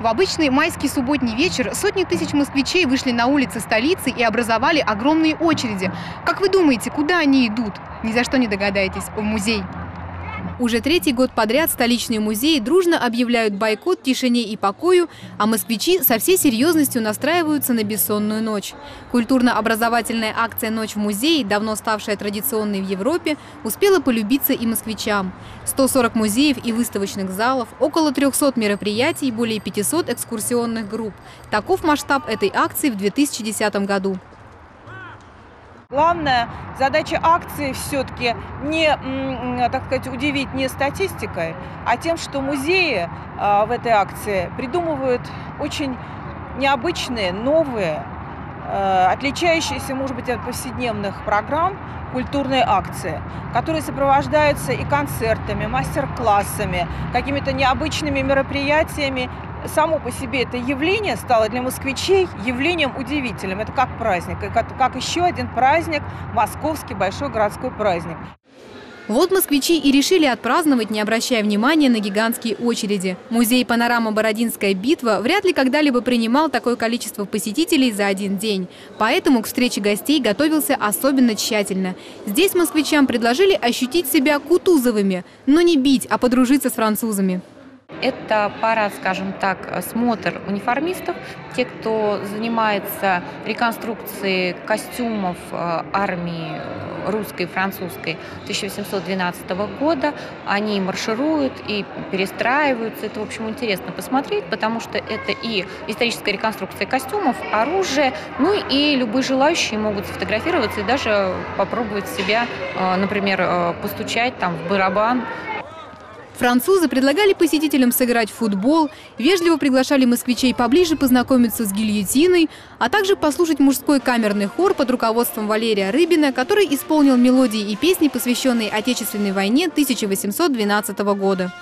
В обычный майский субботний вечер сотни тысяч москвичей вышли на улицы столицы и образовали огромные очереди. Как вы думаете, куда они идут? Ни за что не догадаетесь, в музей. Уже третий год подряд столичные музеи дружно объявляют бойкот тишине и покою, а москвичи со всей серьезностью настраиваются на бессонную ночь. Культурно-образовательная акция «Ночь в музее», давно ставшая традиционной в Европе, успела полюбиться и москвичам. 140 музеев и выставочных залов, около 300 мероприятий, более 500 экскурсионных групп. Таков масштаб этой акции в 2010 году. Главная задача акции все-таки не, так сказать, удивить не статистикой, а тем, что музеи а, в этой акции придумывают очень необычные, новые, а, отличающиеся, может быть, от повседневных программ культурные акции, которые сопровождаются и концертами, мастер-классами, какими-то необычными мероприятиями само по себе это явление стало для москвичей явлением удивительным. Это как праздник, как, как еще один праздник, московский большой городской праздник. Вот москвичи и решили отпраздновать, не обращая внимания на гигантские очереди. Музей «Панорама Бородинская битва» вряд ли когда-либо принимал такое количество посетителей за один день. Поэтому к встрече гостей готовился особенно тщательно. Здесь москвичам предложили ощутить себя кутузовыми, но не бить, а подружиться с французами. Это парад, скажем так, смотр униформистов, те, кто занимается реконструкцией костюмов э, армии русской и французской 1812 года. Они маршируют и перестраиваются. Это, в общем, интересно посмотреть, потому что это и историческая реконструкция костюмов, оружия, ну и любые желающие могут сфотографироваться и даже попробовать себя, э, например, э, постучать там в барабан Французы предлагали посетителям сыграть в футбол, вежливо приглашали москвичей поближе познакомиться с гильотиной, а также послушать мужской камерный хор под руководством Валерия Рыбина, который исполнил мелодии и песни, посвященные Отечественной войне 1812 года.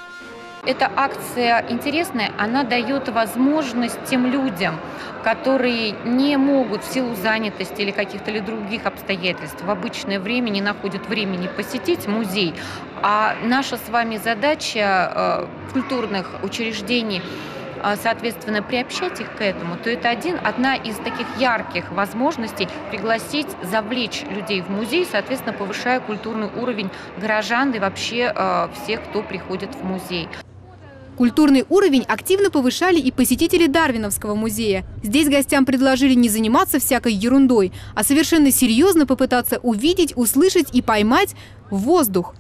Эта акция интересная, она дает возможность тем людям, которые не могут в силу занятости или каких-то ли других обстоятельств в обычное время не находят времени посетить музей. А наша с вами задача э, культурных учреждений э, соответственно, приобщать их к этому, то это один, одна из таких ярких возможностей пригласить, завлечь людей в музей, соответственно, повышая культурный уровень горожан и вообще э, всех, кто приходит в музей. Культурный уровень активно повышали и посетители Дарвиновского музея. Здесь гостям предложили не заниматься всякой ерундой, а совершенно серьезно попытаться увидеть, услышать и поймать воздух.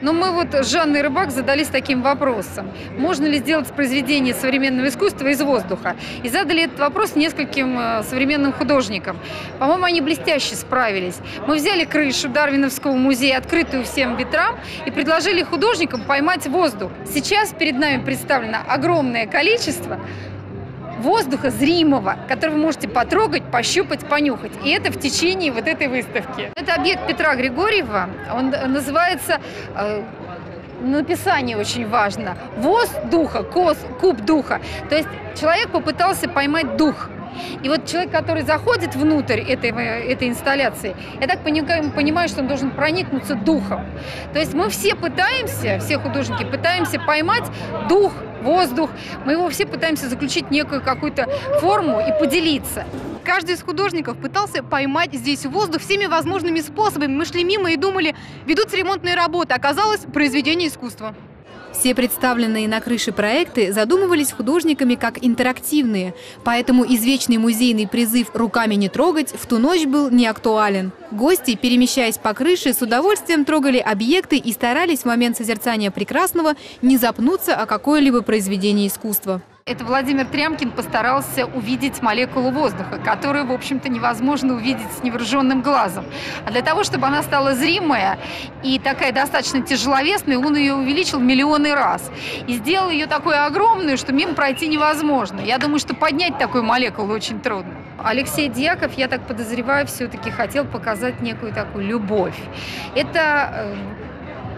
Но мы вот с Жанной Рыбак задались таким вопросом. Можно ли сделать произведение современного искусства из воздуха? И задали этот вопрос нескольким э, современным художникам. По-моему, они блестяще справились. Мы взяли крышу Дарвиновского музея, открытую всем ветрам, и предложили художникам поймать воздух. Сейчас перед нами представлено огромное количество воздуха зримого, который вы можете потрогать, пощупать, понюхать. И это в течение вот этой выставки. Это объект Петра Григорьева. Он называется э, написание очень важно. Воз духа, кос, куб духа. То есть человек попытался поймать дух. И вот человек, который заходит внутрь этой, этой инсталляции, я так понимаю, понимаю, что он должен проникнуться духом. То есть мы все пытаемся, все художники пытаемся поймать дух воздух. Мы его все пытаемся заключить некую какую-то форму и поделиться. Каждый из художников пытался поймать здесь воздух всеми возможными способами. Мы шли мимо и думали, ведутся ремонтные работы. Оказалось, произведение искусства. Все представленные на крыше проекты задумывались художниками как интерактивные, поэтому извечный музейный призыв «руками не трогать» в ту ночь был не актуален. Гости, перемещаясь по крыше, с удовольствием трогали объекты и старались в момент созерцания прекрасного не запнуться о какое-либо произведение искусства это Владимир Трямкин постарался увидеть молекулу воздуха, которую, в общем-то, невозможно увидеть с невооруженным глазом. А для того, чтобы она стала зримая и такая достаточно тяжеловесная, он ее увеличил миллионы раз. И сделал ее такой огромную, что мимо пройти невозможно. Я думаю, что поднять такую молекулу очень трудно. Алексей Дьяков, я так подозреваю, все-таки хотел показать некую такую любовь. Это э,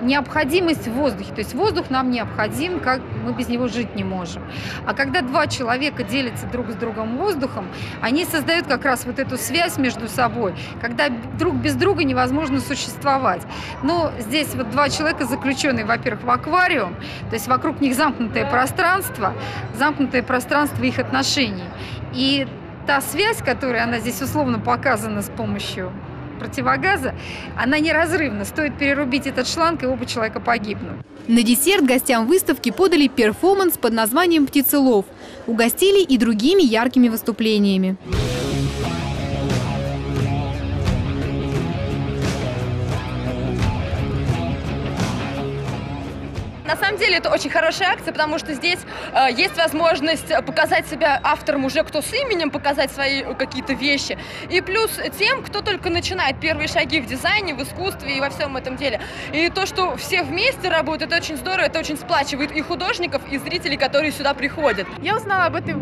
необходимость в воздухе. То есть воздух нам необходим, как мы без него жить не можем. А когда два человека делятся друг с другом воздухом, они создают как раз вот эту связь между собой, когда друг без друга невозможно существовать. Но здесь вот два человека заключенные, во-первых, в аквариум, то есть вокруг них замкнутое пространство, замкнутое пространство их отношений. И та связь, которая она здесь условно показана с помощью противогаза, она неразрывна. Стоит перерубить этот шланг, и оба человека погибнут. На десерт гостям выставки подали перформанс под названием «Птицелов». Угостили и другими яркими выступлениями. Деле это очень хорошая акция, потому что здесь э, есть возможность показать себя автором уже кто с именем, показать свои какие-то вещи. И плюс тем, кто только начинает первые шаги в дизайне, в искусстве и во всем этом деле. И то, что все вместе работают, это очень здорово, это очень сплачивает и художников, и зрителей, которые сюда приходят. Я узнала об этой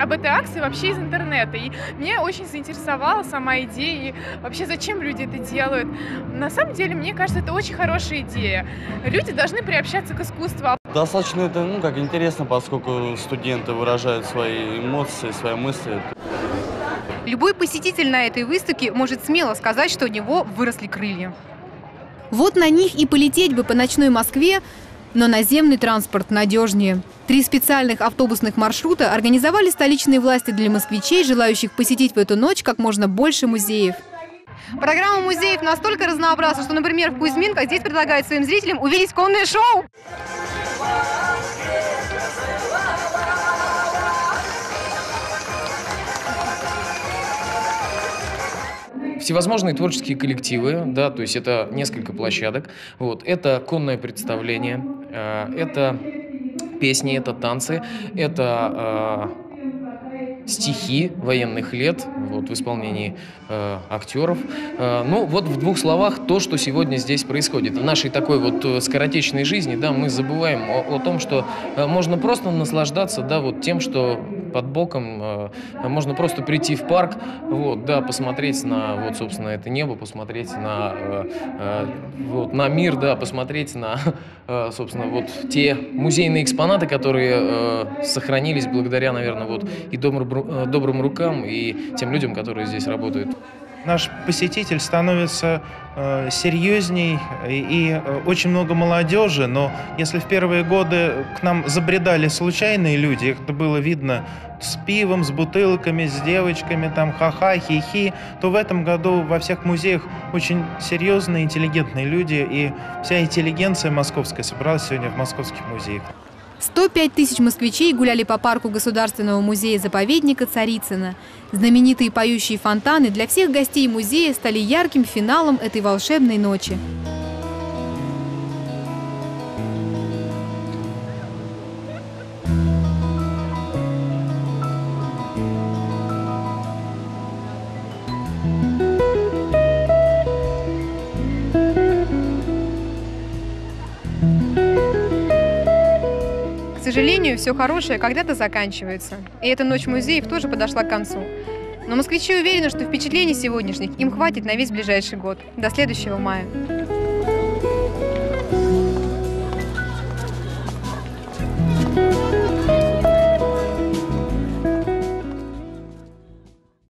об этой акции вообще из интернета. И меня очень заинтересовала сама идея и вообще зачем люди это делают. На самом деле, мне кажется, это очень хорошая идея. Люди должны приобщаться к искусству. Достаточно это, ну, как интересно, поскольку студенты выражают свои эмоции, свои мысли. Любой посетитель на этой выставке может смело сказать, что у него выросли крылья. Вот на них и полететь бы по ночной Москве, но наземный транспорт надежнее. Три специальных автобусных маршрута организовали столичные власти для москвичей, желающих посетить в эту ночь как можно больше музеев. Программа музеев настолько разнообразна, что, например, в Кузьминках здесь предлагают своим зрителям увидеть конное шоу. всевозможные творческие коллективы, да, то есть это несколько площадок, вот, это конное представление, это песни, это танцы, это э, стихи военных лет вот, в исполнении э, актеров. Э, ну, вот в двух словах то, что сегодня здесь происходит. В нашей такой вот э, скоротечной жизни, да, мы забываем о, о том, что э, можно просто наслаждаться, да, вот тем, что под боком. Э, можно просто прийти в парк, вот, да, посмотреть на, вот, собственно, это небо, посмотреть на, э, э, вот, на мир, да, посмотреть на, собственно, вот те музейные экспонаты, которые сохранились благодаря, наверное, вот и добрым, добрым рукам, и тем людям, которые здесь работают наш посетитель становится э, серьезней и, и э, очень много молодежи, но если в первые годы к нам забредали случайные люди, это было видно с пивом, с бутылками, с девочками, там ха-ха, хи-хи, то в этом году во всех музеях очень серьезные, интеллигентные люди, и вся интеллигенция московская собралась сегодня в московских музеях. 105 тысяч москвичей гуляли по парку Государственного музея-заповедника Царицына. Знаменитые поющие фонтаны для всех гостей музея стали ярким финалом этой волшебной ночи. Сожалению, все хорошее когда-то заканчивается. И эта ночь музеев тоже подошла к концу. Но москвичи уверены, что впечатлений сегодняшних им хватит на весь ближайший год, до следующего мая.